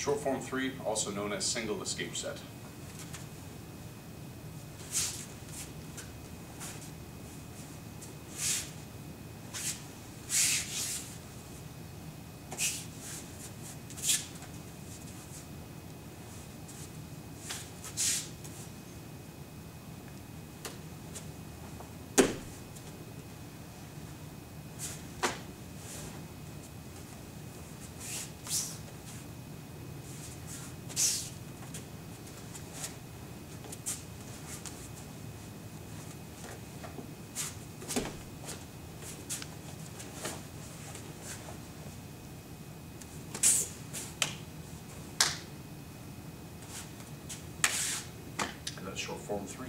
Short form three, also known as single escape set. Form 3.